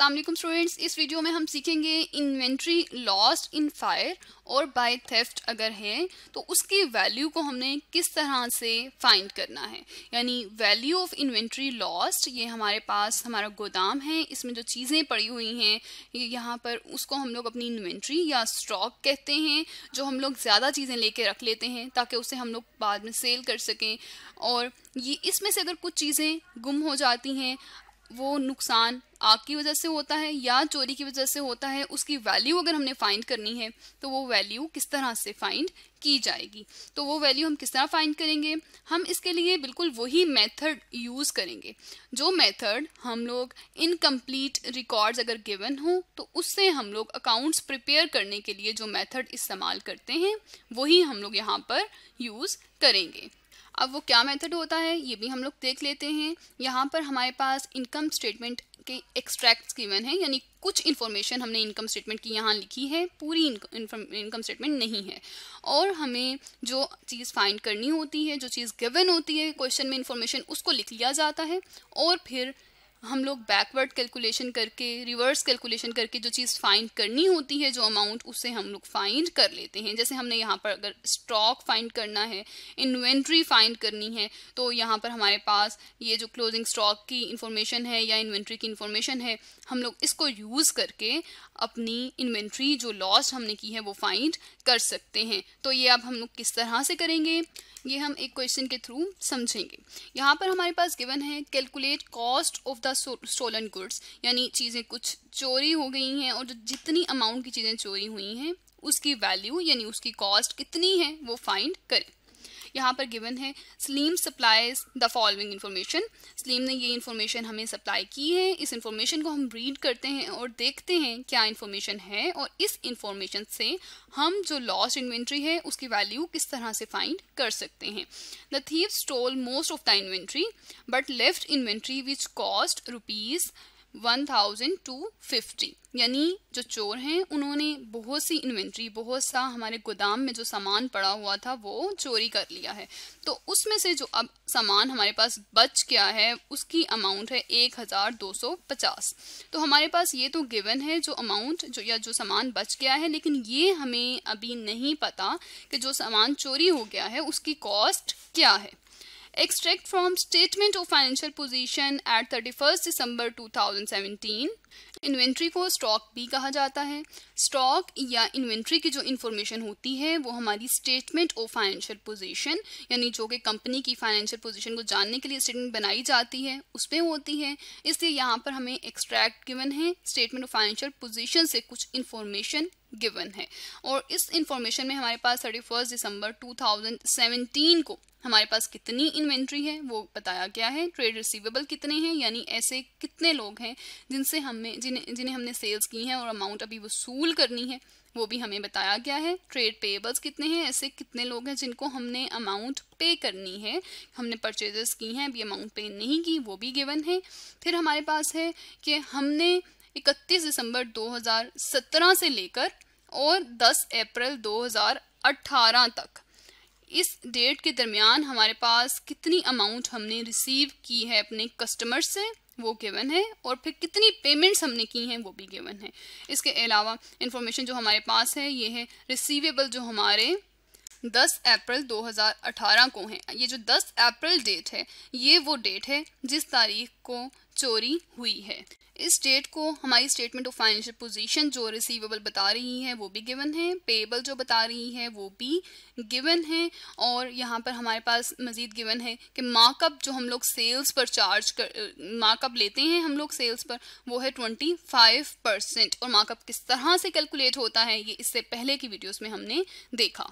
वालेकुम स्टूडेंट्स इस वीडियो में हम सीखेंगे इन्वेंट्री लॉस्ट इन फायर और बाय थेफ्ट अगर है तो उसकी वैल्यू को हमने किस तरह से फाइंड करना है? यानी वैल्यू ऑफ़ इन्वेंट्री लॉस्ट ये हमारे पास हमारा गोदाम है, इसमें जो चीज़ें पड़ी हुई हैं, ये यहाँ पर उसको हम लोग अपनी इन्वेंट्री या स्टॉक कहते हैं, जो हम लोग ज़्यादा चीज़ें लेके रख लेते हैं, ताकि उसे हम लोग बाद में सेल कर सकें। और ये इसमें से अगर कुछ चीज़ें गुम हो जाती हैं वो नुकसान आग की वजह से होता है या चोरी की वजह से होता है, उसकी वैल्यू अगर हमने फाइंड करनी है तो वो वैल्यू किस तरह से फाइंड की जाएगी? तो वो वैल्यू हम किस तरह फाइंड करेंगे? हम इसके लिए बिल्कुल वही मेथड यूज़ करेंगे। जो मेथड हम लोग इनकम्प्लीट रिकॉर्ड्स अगर गिवन हो तो उससे हम लोग अकाउंट्स प्रिपेयर करने के लिए जो मेथड इस्तेमाल करते हैं, वही हम लोग यहाँ पर यूज़ करेंगे। अब वो क्या मेथड होता है, ये भी हम लोग देख लेते हैं। यहाँ पर हमारे पास इनकम स्टेटमेंट के एक्सट्रैक्ट गिवन है, यानी कुछ इन्फॉर्मेशन हमने इनकम स्टेटमेंट की यहाँ लिखी है, पूरी इनकम स्टेटमेंट नहीं है। और हमें जो चीज़ फाइंड करनी होती है, जो चीज़ गिवन होती है क्वेश्चन में इन्फॉर्मेशन उसको लिख लिया जाता है, और फिर हम लोग बैकवर्ड कैलकुलेशन करके रिवर्स कैलकुलेशन करके जो चीज़ फाइंड करनी होती है, जो अमाउंट उसे हम लोग फाइंड कर लेते हैं। जैसे हमने यहाँ पर अगर स्टॉक फाइंड करना है इन्वेंट्री फाइंड करनी है तो यहाँ पर हमारे पास ये जो क्लोजिंग स्टॉक की इंफॉर्मेशन है या इन्वेंट्री की इंफॉर्मेशन है, हम लोग इसको यूज़ करके अपनी इन्वेंट्री जो लॉस हमने की है, वो फाइंड कर सकते हैं। तो ये अब हम लोग किस तरह से करेंगे, ये हम एक क्वेश्चन के थ्रू समझेंगे। यहाँ पर हमारे पास गिवन है calculate cost of the stolen goods यानी चीज़ें कुछ चोरी हो गई हैं और जो जितनी अमाउंट की चीज़ें चोरी हुई हैं, उसकी वैल्यू यानी उसकी कॉस्ट कितनी है, वो फाइंड करें। यहाँ पर गिवन है Slim supplies the following information Slim ने ये इन्फॉर्मेशन हमें सप्लाई की है, इस इन्फॉर्मेशन को हम रीड करते हैं और देखते हैं क्या इन्फॉर्मेशन है और इस इन्फॉर्मेशन से हम जो लॉस्ट इन्वेंट्री है, उसकी वैल्यू किस तरह से फाइंड कर सकते हैं। The thief stole most of the inventory but left inventory which cost rupees one thousand two fifty यानी जो चोर हैं, उन्होंने बहुत सी इन्वेंट्री, बहुत सा हमारे गोदाम में जो सामान पड़ा हुआ था, वो चोरी कर लिया है। तो उसमें से जो अब सामान हमारे पास बच गया है, उसकी अमाउंट है एक हज़ार दो सौ पचास। तो हमारे पास ये तो गिवन है, जो अमाउंट जो या जो सामान बच गया है, लेकिन ये हमें अभी नहीं पता कि जो सामान चोरी हो गया है, उसकी कॉस्ट क्या है। Extract from statement of financial position at 31st December 2017 inventory को स्टॉक भी कहा जाता है। स्टॉक या इन्वेंट्री की जो इन्फॉर्मेशन होती है, वो हमारी स्टेटमेंट ऑफ़ फाइनेंशियल पोजीशन यानी जो कि कंपनी की फाइनेंशियल पोजीशन को जानने के लिए स्टेटमेंट बनाई जाती है, उस पर होती है। इसलिए यहाँ पर हमें एक्सट्रैक्ट गिवन है। स्टेटमेंट ऑफ़ फाइनेंशियल पोजीशन से कुछ इन्फॉर्मेशन गिवन है। और इस इंफॉर्मेशन में हमारे पास थर्टी फ़र्स्ट दिसंबर 2017 को हमारे पास कितनी इन्वेंट्री है, वो बताया गया है। ट्रेड रिसीवेबल कितने हैं, यानी ऐसे कितने लोग हैं जिनसे हमें जिन्हें जिन्हें हमने सेल्स की हैं और अमाउंट अभी वसूल करनी है, वो भी हमें बताया गया है। ट्रेड पेबल्स कितने हैं, ऐसे कितने लोग हैं जिनको हमने अमाउंट पे करनी है। हमने परचेजेस की हैं, अभी अमाउंट पे नहीं की, वो भी गिवन है। फिर हमारे पास है कि हमने 31 दिसंबर 2017 से लेकर और 10 अप्रैल 2018 तक इस डेट के दरमियान हमारे पास कितनी अमाउंट हमने रिसीव की है अपने कस्टमर से, वो गिवन है, और फिर कितनी पेमेंट्स हमने की हैं, वो भी गिवन है। इसके अलावा इंफॉर्मेशन जो हमारे पास है, ये है रिसीवेबल जो हमारे 10 अप्रैल 2018 को है। ये जो 10 अप्रैल डेट है, ये वो डेट है जिस तारीख को चोरी हुई है। इस डेट को हमारी स्टेटमेंट ऑफ़ फाइनेंशियल पोजीशन जो रिसीवेबल बता रही है, वो भी गिवन है पेबल जो बता रही है, वो भी गिवन है, और यहाँ पर हमारे पास मज़ीद गिवन है कि मार्कअप जो हम लोग सेल्स पर चार्ज कर मार्कअप लेते हैं, हम लोग सेल्स पर, वो है ट्वेंटी फाइव परसेंट और मार्कअप किस तरह से कैलकुलेट होता है, ये इससे पहले की वीडियोज़ में हमने देखा।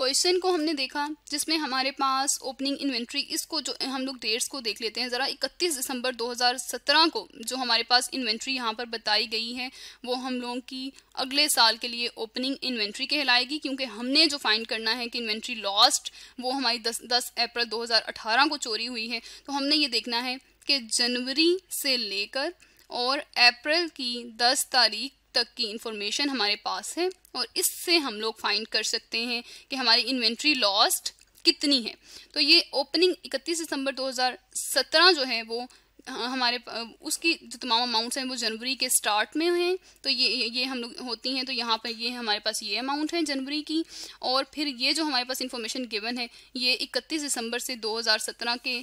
क्वेश्चन को हमने देखा, जिसमें हमारे पास ओपनिंग इन्वेंट्री, इसको जो हम लोग डेट्स को देख लेते हैं, ज़रा 31 दिसंबर 2017 को जो हमारे पास इन्वेंट्री यहाँ पर बताई गई है, वो हम लोगों की अगले साल के लिए ओपनिंग इन्वेंट्री कहलाएगी, क्योंकि हमने जो फाइंड करना है कि इन्वेंट्री लॉस्ट, वो हमारी दस दस अप्रैल दो हज़ार अठारह को चोरी हुई है। तो हमने ये देखना है कि जनवरी से लेकर और अप्रैल की 10 तारीख तक की इंफॉर्मेशन हमारे पास है और इससे हम लोग फाइंड कर सकते हैं कि हमारी इन्वेंट्री लॉस्ट कितनी है। तो ये ओपनिंग 31 दिसंबर 2017 जो है वो हमारे उसकी जो तमाम अमाउंट्स हैं, वो जनवरी के स्टार्ट में हैं। तो ये ये हम लोग होती हैं तो यहाँ पर ये हमारे पास ये अमाउंट है जनवरी की। और फिर ये जो हमारे पास इंफॉर्मेशन गिवन है, ये 31 दिसंबर से 2017 के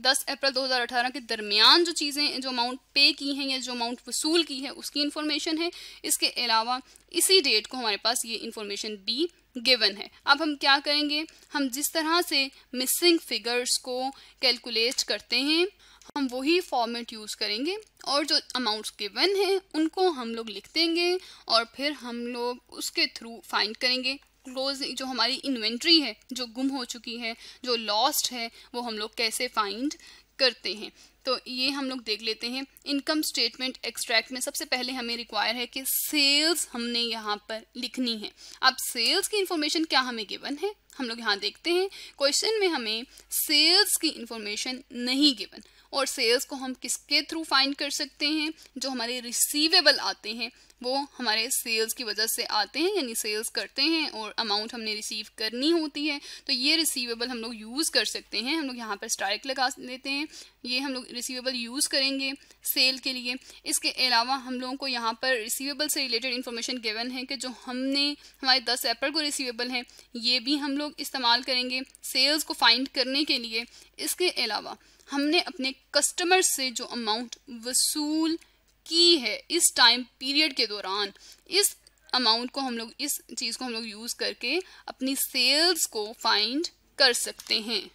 दस अप्रैल 2018 के दरमियान जो चीज़ें, जो अमाउंट पे की हैं या जो अमाउंट वसूल की है, उसकी इन्फॉर्मेशन है। इसके अलावा इसी डेट को हमारे पास ये इन्फॉर्मेशन भी गिवन है। अब हम क्या करेंगे? हम जिस तरह से मिसिंग फिगर्स को कैलकुलेट करते हैं, हम वही फॉर्मेट यूज़ करेंगे और जो अमाउंट्स गिवन हैं, उनको हम लोग लिख देंगे और फिर हम लोग उसके थ्रू फाइंड करेंगे। क्लोज जो हमारी इन्वेंट्री है, जो गुम हो चुकी है, जो लॉस्ट है, वो हम लोग कैसे फाइंड करते हैं। तो ये हम लोग देख लेते हैं। इनकम स्टेटमेंट एक्सट्रैक्ट में सबसे पहले हमें रिक्वायर है कि सेल्स हमने यहाँ पर लिखनी है। अब सेल्स की इन्फॉर्मेशन क्या हमें गिवन है? हम लोग यहाँ देखते हैं। क्वेश्चन में हमें सेल्स की इन्फॉर्मेशन नहीं गिवन और सेल्स को हम किसके थ्रू फाइंड कर सकते हैं? जो हमारे रिसीवेबल आते हैं, वो हमारे सेल्स की वजह से आते हैं, यानी सेल्स करते हैं और अमाउंट हमने रिसीव करनी होती है। तो ये रिसीवेबल हम लोग यूज़ कर सकते हैं। हम लोग यहाँ पर स्ट्राइक लगा लेते हैं। ये हम लोग रिसीवेबल यूज़ करेंगे सेल के लिए। इसके अलावा हम लोगों को यहाँ पर रिसीवेबल से रिलेटेड इन्फॉर्मेशन गिवन है कि जो हमने, हमारे दस अप्रैल को रिसीवेबल है, ये भी हम लोग इस्तेमाल करेंगे सेल्स को फाइंड करने के लिए। इसके अलावा हमने अपने कस्टमर से जो अमाउंट वसूल की है इस टाइम पीरियड के दौरान, इस अमाउंट को हम लोग, इस चीज़ को हम लोग यूज़ करके अपनी सेल्स को फाइंड कर सकते हैं।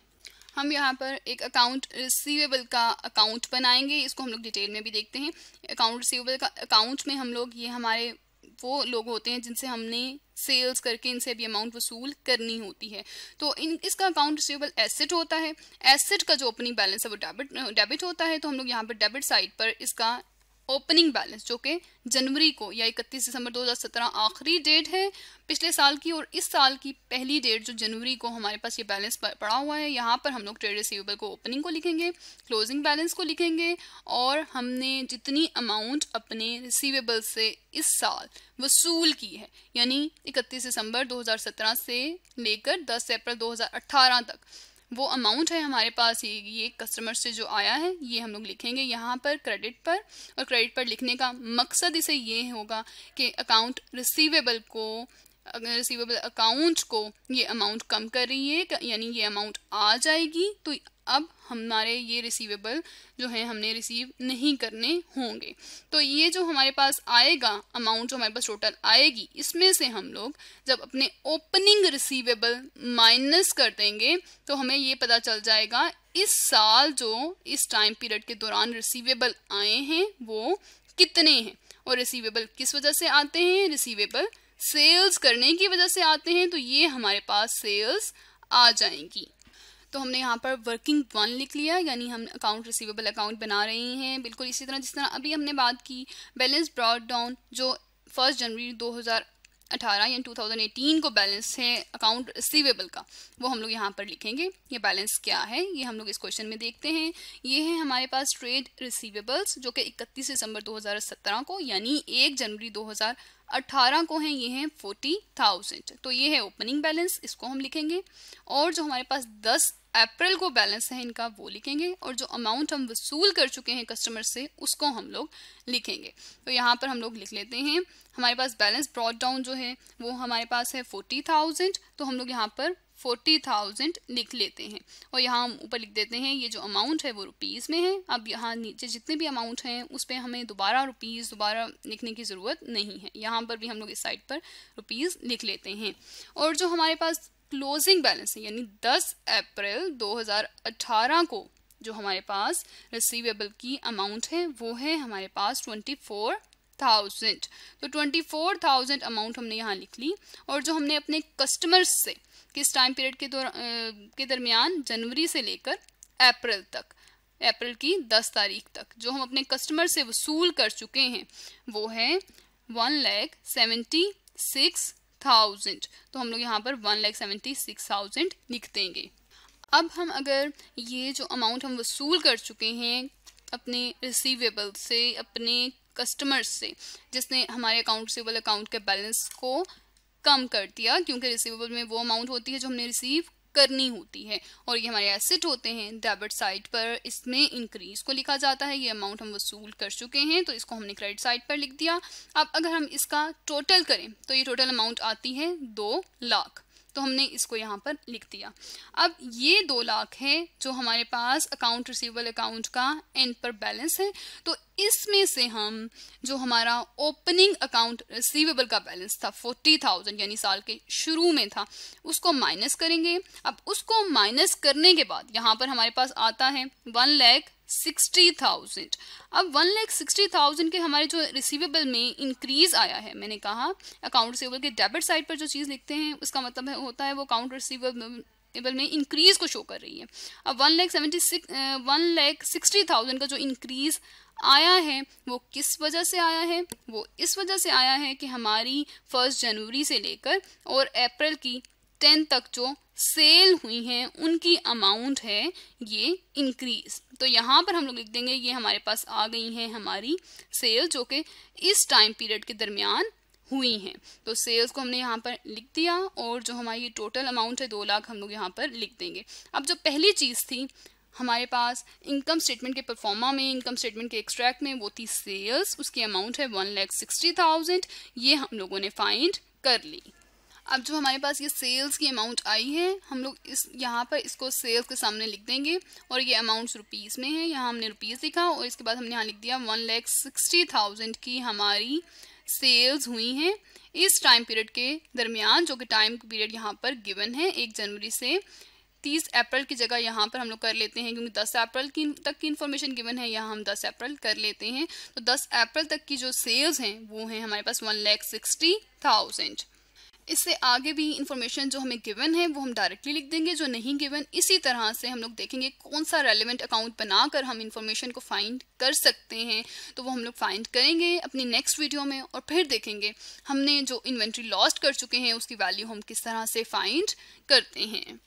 हम यहाँ पर एक अकाउंट रिसीवेबल का अकाउंट बनाएँगे, इसको हम लोग डिटेल में भी देखते हैं। अकाउंट रिसीवेबल का अकाउंट में हम लोग ये हमारे वो लोग होते हैं जिनसे हमने सेल्स करके इनसे भी अमाउंट वसूल करनी होती है। तो इन, इसका अकाउंट रिसीवेबल एसेट होता है। एसेट का जो ओपनिंग बैलेंस है वो डेबिट डेबिट होता है तो हम लोग यहाँ पर डेबिट साइड पर इसका ओपनिंग बैलेंस जो कि जनवरी को, या 31 दिसंबर 2017 आखिरी डेट है, पिछले साल की और इस साल की पहली डेट जो जनवरी को हमारे पास ये बैलेंस पड़ा हुआ है। यहाँ पर हम लोग ट्रेड रिसीवेबल को ओपनिंग को लिखेंगे क्लोजिंग बैलेंस को लिखेंगे, और हमने जितनी अमाउंट अपने रिसीवेबल से इस साल वसूल की है, यानी इकतीस दिसंबर 2017 से लेकर 10 अप्रैल 2018 तक वो अमाउंट है हमारे पास, ये ये कस्टमर से जो आया है, ये हम लोग लिखेंगे यहाँ पर क्रेडिट पर और क्रेडिट पर लिखने का मकसद इसे ये होगा कि अकाउंट रिसीवेबल को रिसीवेबल अकाउंट को ये अमाउंट कम कर रही है, यानी ये अमाउंट आ जाएगी तो अब हमारे ये रिसीवेबल जो है, हमने रिसीव नहीं करने होंगे। तो ये जो हमारे पास आएगा अमाउंट जो हमारे पास टोटल आएगी, इसमें से हम लोग जब अपने ओपनिंग रिसीवेबल माइनस कर देंगे तो हमें ये पता चल जाएगा, इस साल जो, इस टाइम पीरियड के दौरान रिसीवेबल आए हैं, वो कितने हैं? और रिसीवेबल किस वजह से आते हैं? रिसीवेबल सेल्स करने की वजह से आते हैं तो ये हमारे पास सेल्स आ जाएँगी। तो हमने यहाँ पर वर्किंग वन लिख लिया, यानी हम अकाउंट रिसीवेबल अकाउंट बना रहे हैं। बिल्कुल इसी तरह, जिस तरह अभी हमने बात की बैलेंस ब्रॉड डाउन जो फ़र्स्ट जनवरी 2018 या 2018 को बैलेंस है अकाउंट रिसीवेबल का, वो हम लोग यहाँ पर लिखेंगे, ये बैलेंस क्या है? ये हम लोग इस क्वेश्चन में देखते हैं। ये है हमारे पास ट्रेड रिसीवेबल्स जो कि 31 दिसंबर 2017 को, यानी 1 जनवरी 2018 को हैं, ये हैं फोर्टी थाउज़ेंड तो ये है ओपनिंग बैलेंस इसको हम लिखेंगे। और जो हमारे पास दस अप्रैल को बैलेंस है इनका, वो लिखेंगे। और जो अमाउंट हम वसूल कर चुके हैं कस्टमर से, उसको हम लोग लिखेंगे। तो यहाँ पर हम लोग लिख लेते हैं, हमारे पास बैलेंस ब्रॉड डाउन जो है, वो हमारे पास है फोर्टी थाउज़ेंड तो हम लोग यहाँ पर फोर्टी थाउज़ेंड लिख लेते हैं। और यहाँ हम ऊपर लिख देते हैं, ये जो अमाउंट है वो रुपीज़ में है। अब यहाँ नीचे जितने भी अमाउंट हैं, उस पर हमें दोबारा रुपीज़ दोबारा लिखने की ज़रूरत नहीं है। यहाँ पर भी हम लोग इस साइड पर रुपीज़ लिख लेते हैं। और जो हमारे पास क्लोजिंग बैलेंस है, यानी 10 अप्रैल 2018 को जो हमारे पास रिसीवेबल की अमाउंट है, वो है हमारे पास ट्वेंटी फोर थाउज़ेंड तो ट्वेंटी फोर थाउज़ेंड अमाउंट हमने यहाँ लिख ली। और जो हमने अपने कस्टमर्स से किस टाइम पीरियड के दौरान के दरमियान? जनवरी से लेकर अप्रैल तक। अप्रैल की 10 तारीख तक। जो हम अपने कस्टमर से वसूल कर चुके हैं, वो है one lakh seventy six thousand तो हम लोग यहाँ पर one lakh seventy six thousand लिख देंगे। अब हम अगर ये जो अमाउंट हम वसूल कर चुके हैं, अपने रिसीवेबल से, अपने कस्टमर्स से, जिसने हमारे अकाउंट रिसीवेबल अकाउंट के बैलेंस को कम कर दिया, क्योंकि रिसीवेबल में वो अमाउंट होती है जो हमने रिसीव करनी होती है। और ये हमारे एसेट होते हैं डेबिट साइड पर इसमें इंक्रीज को लिखा जाता है, ये अमाउंट हम वसूल कर चुके हैं तो इसको हमने क्रेडिट साइड पर लिख दिया। अब अगर हम इसका टोटल करें तो ये टोटल अमाउंट आती है दो लाख। तो हमने इसको यहाँ पर लिख दिया। अब ये दो लाख है जो हमारे पास अकाउंट रिसीवेबल अकाउंट का एंड पर बैलेंस है। तो इसमें से हम जो हमारा ओपनिंग अकाउंट रिसीवेबल का बैलेंस था फोर्टी थाउज़ेंड यानी साल के शुरू में था, उसको माइनस करेंगे। अब उसको माइनस करने के बाद यहाँ पर हमारे पास आता है वन लैख सिक्सटी थाउज़ेंड। अब वन लैख सिक्सटी थाउज़ेंड के हमारे जो रिसीवेबल में इंक्रीज आया है, मैंने कहा अकाउंट रिसीवेबल के डेबिट साइड पर जो चीज़ लिखते हैं, उसका मतलब है, होता है वो अकाउंट रिसीवेबल में इंक्रीज को शो कर रही है। अब one lakh seventy six one lakh sixty thousand का जो इंक्रीज आया है, वो किस वजह से आया है? वो इस वजह से आया है कि हमारी फ़र्स्ट जनवरी से लेकर और अप्रैल की टेन तक जो सेल हुई हैं, उनकी अमाउंट है, ये इंक्रीज तो यहाँ पर हम लोग लिख देंगे, ये हमारे पास आ गई हैं हमारी सेल जो कि इस टाइम पीरियड के दरमियान हुई हैं. तो सेल्स को हमने यहाँ पर लिख दिया और जो हमारी टोटल अमाउंट है, दो लाख हम लोग यहाँ पर लिख देंगे. अब जो पहली चीज़ थी, हमारे पास इनकम स्टेटमेंट के परफॉर्मा में इनकम स्टेटमेंट के एक्सट्रैक्ट में, वो थी सेल्स उसकी अमाउंट है वन लैख सिक्सटी थाउज़ेंड ये हम लोगों ने फाइंड कर ली. अब जो हमारे पास ये सेल्स की अमाउंट आई है, हम लोग इस, यहाँ पर इसको सेल्स के सामने लिख देंगे और ये अमाउंट रुपीज़ में है। यहाँ हमने रुपीज़ लिखा और इसके बाद हमने यहाँ लिख दिया वन लैख सिक्सटी थाउज़ेंड की हमारी सेल्स हुई हैं इस टाइम पीरियड के दरमियान, जो कि टाइम पीरियड यहाँ पर गिवन है। एक जनवरी से तीस अप्रैल की जगह यहाँ पर हम लोग कर लेते हैं, क्योंकि दस अप्रैल की तक की इन्फॉर्मेशन गिवन है, यहाँ हम दस अप्रैल कर लेते हैं। तो दस अप्रैल तक की जो सेल्स हैं, वो हैं हमारे पास वन लैख सिक्सटी थाउज़ेंड इससे आगे भी इंफॉर्मेशन जो हमें गिवन है, वो हम डायरेक्टली लिख देंगे, जो नहीं गिवन इसी तरह से हम लोग देखेंगे कौन सा रेलिवेंट अकाउंट बनाकर हम इंफॉर्मेशन को फाइंड कर सकते हैं। तो वो हम लोग फाइंड करेंगे अपनी नेक्स्ट वीडियो में और फिर देखेंगे हमने जो इन्वेंट्री लॉस्ट कर चुके हैं, उसकी वैल्यू हम किस तरह से फाइंड करते हैं।